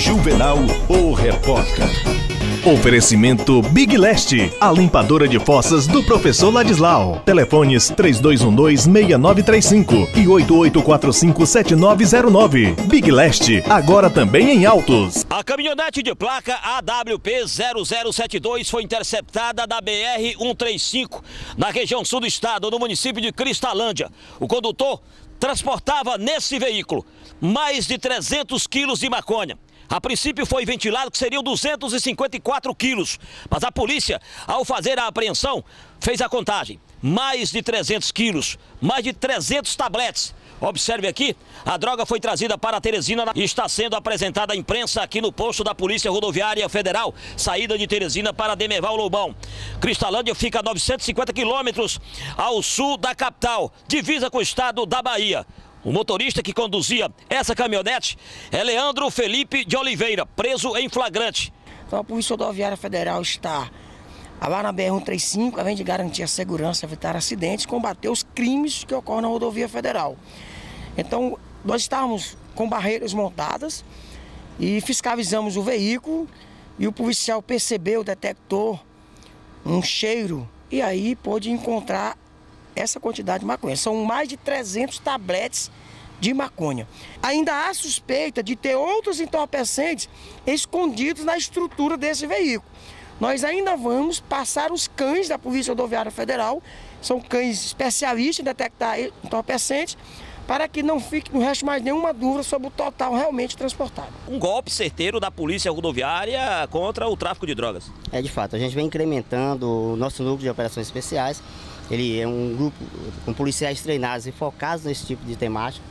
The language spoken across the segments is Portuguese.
Juvenal, o repórter. Oferecimento Big Leste, a limpadora de fossas do professor Ladislau. Telefones 3212-6935 e 8845-7909. Big Leste, agora também em autos. A caminhonete de placa AWP 0072 foi interceptada da BR 135 na região sul do estado, no município de Cristalândia. O condutor transportava nesse veículo mais de 300 quilos de maconha. A princípio foi ventilado que seriam 254 quilos, mas a polícia, ao fazer a apreensão, fez a contagem. Mais de 300 quilos, mais de 300 tabletes. Observe aqui, a droga foi trazida para Teresina e está sendo apresentada à imprensa aqui no posto da Polícia Rodoviária Federal, saída de Teresina para Demerval Lobão. Cristalândia fica a 950 quilômetros ao sul da capital, divisa com o estado da Bahia. O motorista que conduzia essa caminhonete é Leandro Felipe de Oliveira, preso em flagrante. Então a Polícia Rodoviária Federal está lá na BR-135, além de garantir a segurança, evitar acidentes, combater os crimes que ocorrem na rodovia federal. Então nós estávamos com barreiras montadas e fiscalizamos o veículo e o policial percebeu, detectou um cheiro e aí pôde encontrar essa quantidade de maconha. São mais de 300 tabletes de maconha. Ainda há suspeita de ter outros entorpecentes escondidos na estrutura desse veículo. Nós ainda vamos passar os cães da Polícia Rodoviária Federal, são cães especialistas em detectar entorpecentes, para que não fique, não reste mais nenhuma dúvida sobre o total realmente transportado. Um golpe certeiro da Polícia Rodoviária contra o tráfico de drogas. É, de fato, a gente vem incrementando o nosso núcleo de operações especiais, ele é um grupo com policiais treinados e focados nesse tipo de temática.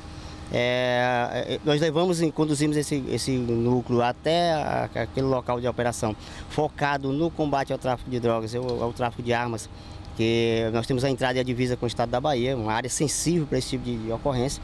É, é nós levamos e conduzimos esse, esse núcleo até a, aquele local de operação, focado no combate ao tráfico de drogas, ao, ao tráfico de armas, que nós temos a entrada e a divisa com o estado da Bahia, uma área sensível para esse tipo de, de, ocorrência.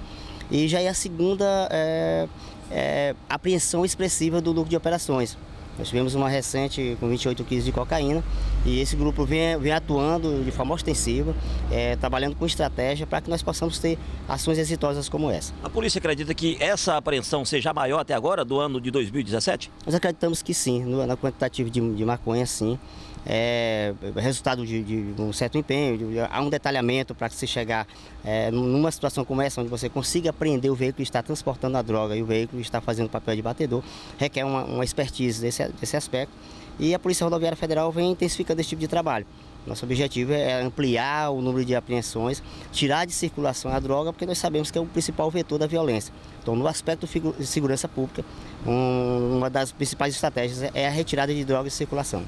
E já é a segunda é, é, apreensão expressiva do núcleo de operações. Nós tivemos uma recente com 28 quilos de cocaína e esse grupo vem, vem atuando de forma ostensiva, é, trabalhando com estratégia para que nós possamos ter ações exitosas como essa. A polícia acredita que essa apreensão seja maior até agora, do ano de 2017? Nós acreditamos que sim, no, na quantitativa de, de maconha sim. É resultado de, de um certo empenho, de, há um detalhamento para que se chegar é, numa situação como essa, onde você consiga apreender o veículo que está transportando a droga e o veículo está fazendo papel de batedor, requer uma, uma expertise desse, desse aspecto. E a Polícia Rodoviária Federal vem intensificando esse tipo de trabalho. Nosso objetivo é ampliar o número de apreensões, tirar de circulação a droga, porque nós sabemos que é o principal vetor da violência. Então, no aspecto de segurança pública, uma das principais estratégias é a retirada de drogas de circulação.